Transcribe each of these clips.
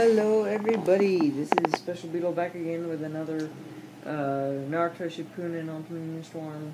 Hello everybody, this is Special Beetle back again with another uh, Naruto Shippuden Ultimate Storm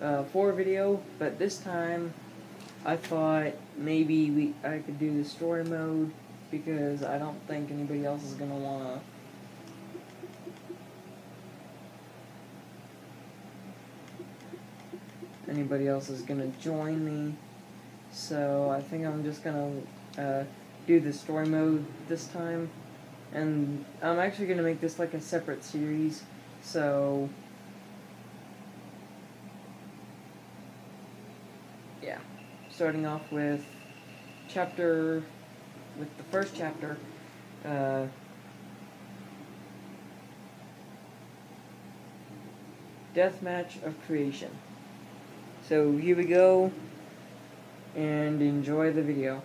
uh, 4 video, but this time I thought maybe we I could do the story mode because I don't think anybody else is gonna wanna anybody else is gonna join me. So I think I'm just gonna uh, do the story mode this time. And I'm actually gonna make this like a separate series. So yeah. Starting off with chapter with the first chapter. Uh, Deathmatch of Creation. So here we go, and enjoy the video.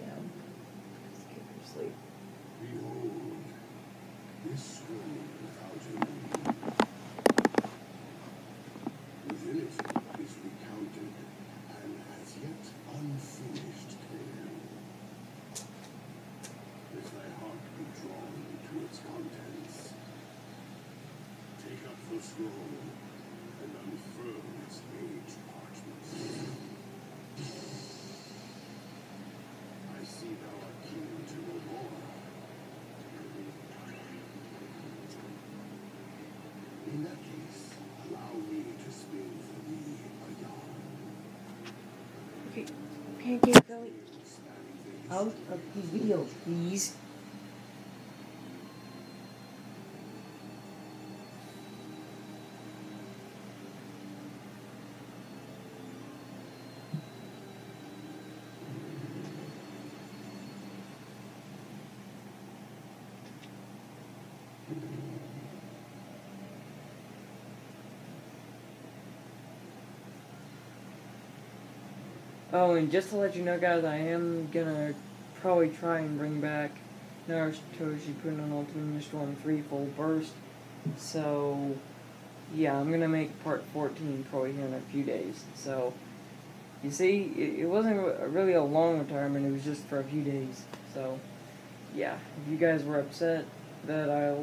Down. Skip your sleep. Behold, this scroll without a name. Within it is recounted an as yet unfinished tale. Let thy heart be drawn to its contents. Take up the scroll and unfurl its aged parchments. I see thou art keen to more. In that case, allow me to spin for thee a yarn. Okay, pancake. Spanning the Out of the video, please. Oh, and just to let you know, guys, I am gonna probably try and bring back Naruto Shippuden Ultimate Ninja Storm 3 Full Burst. So, yeah, I'm gonna make part 14 probably here in a few days. So, you see, it, it wasn't really a long retirement, it was just for a few days. So, yeah, if you guys were upset that I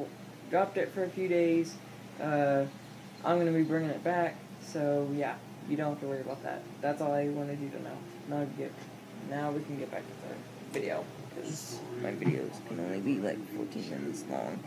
dropped it for a few days, uh, I'm gonna be bringing it back. So, yeah, you don't have to worry about that. That's all I wanted you to know. Now get, now we can get back to the video because my videos can only be like 14 minutes long.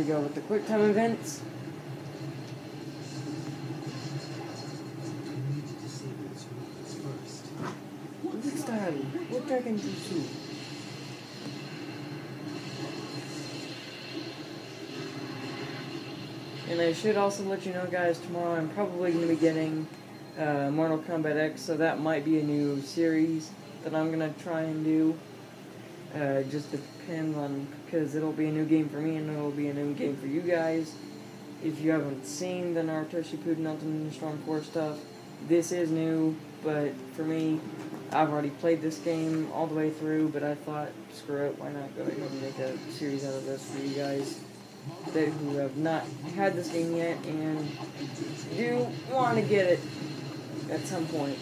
We go with the quick time events. Music style. What dragon jutsu? And I should also let you know, guys, tomorrow I'm probably going to be getting uh, Mortal Kombat X, so that might be a new series. that I'm gonna try and do. Uh, just on because it'll be a new game for me and it'll be a new game for you guys. If you haven't seen the Naruto Shippuden Ultimate Storm 4 stuff, this is new, but for me, I've already played this game all the way through, but I thought, screw it, why not go ahead and make a series out of this for you guys that who have not had this game yet and do want to get it at some point.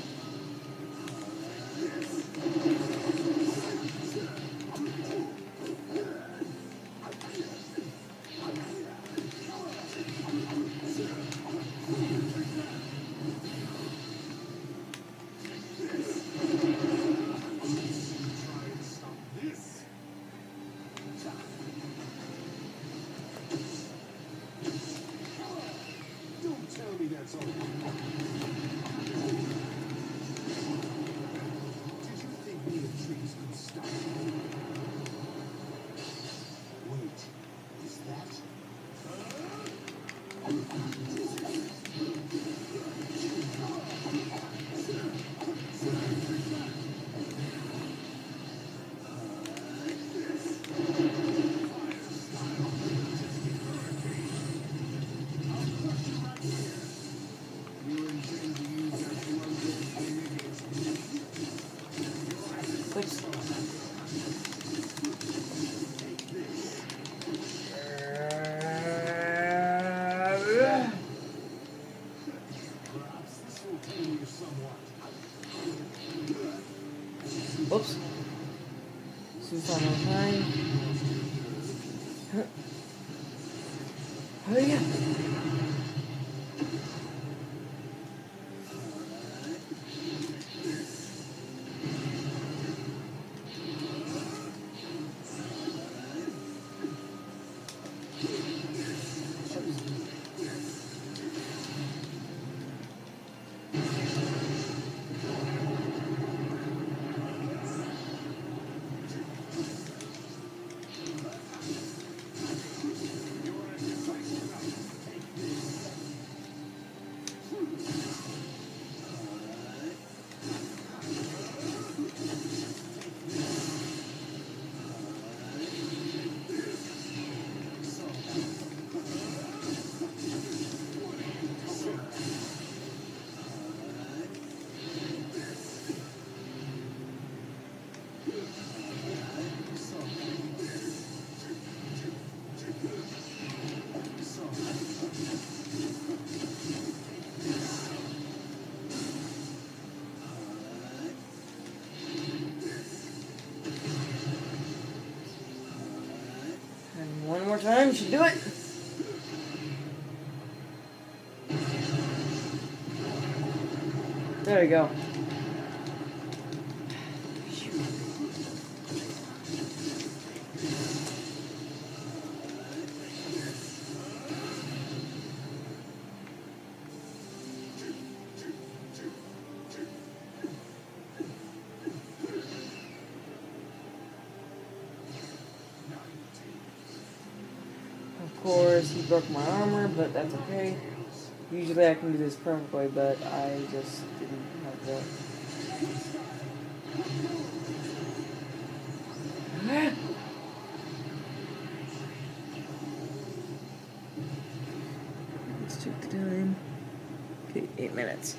хоть And one more time should do it. There you go. Course, he broke my armor, but that's okay. Usually I can do this perfectly, but I just didn't have that. Let's check the time. Okay, eight minutes.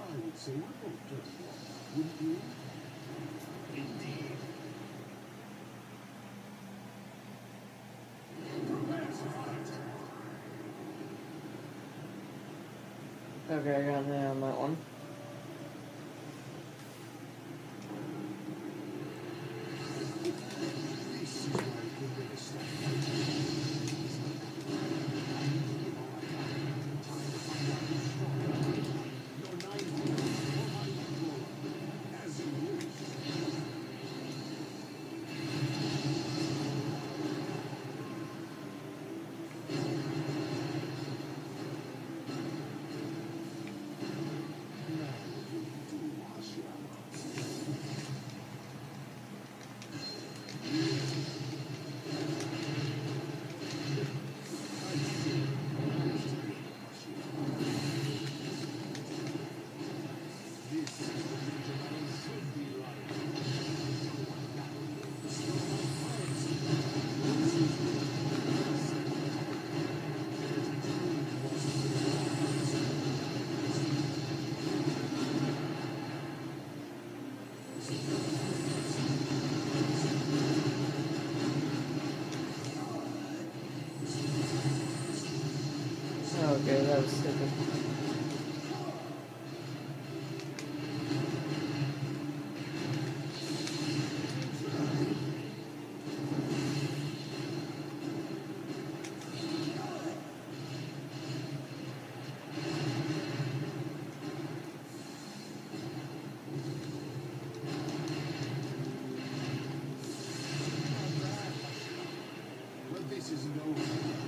I would say we're both dirty wouldn't you? Indeed. Okay, I got an on that one. Was stupid. This isn't.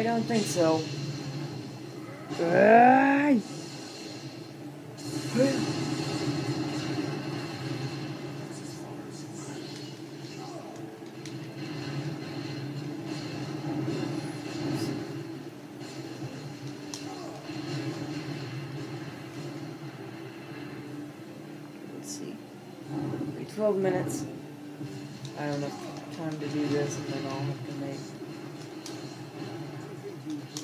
I don't think so. Ay! That's as far as it went. Let's see. 12 minutes. I don't have time to do this, and then I'll have to.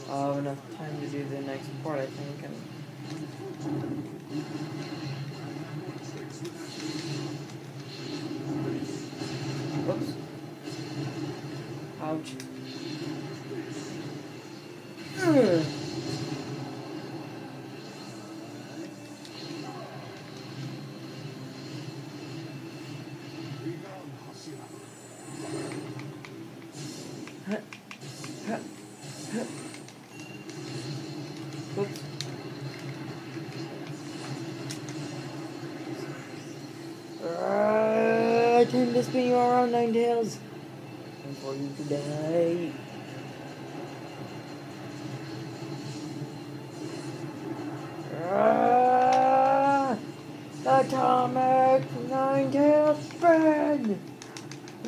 I'll have enough time to do the next part, I think. And whoops. Ouch. Ugh. Huh. Huh. Huh. Whoops. Ah, spin you around, Nine Tails. And for you to die. Ah, atomic Nine Tails spread.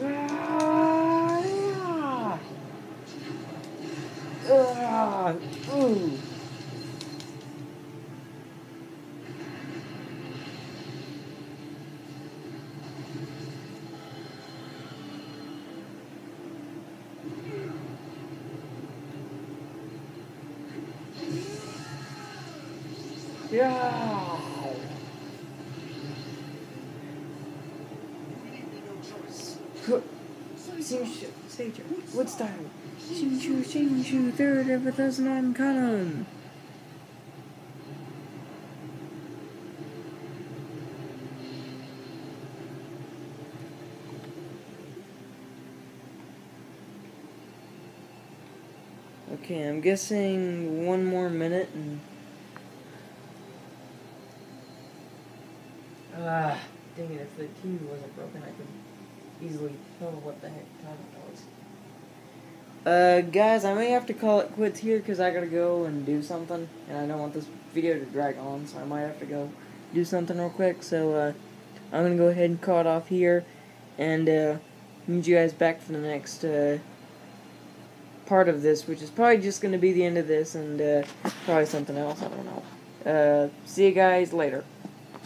Ah, yeah. Ah, ooh. Yeah. Cook. Sinshu, Sager, Woodstyle, Shinshu, Shinshu, third a thousand on column. Okay, I'm guessing one more minute and. Ah, dang it, if the TV wasn't broken, I could easily tell what the heck time it was. Uh, guys, I may have to call it quits here because I gotta go and do something, and I don't want this video to drag on, so I might have to go do something real quick. So, uh, I'm gonna go ahead and call it off here, and, uh, meet you guys back for the next, uh, part of this, which is probably just gonna be the end of this, and, uh, probably something else, I don't know. Uh, see you guys later.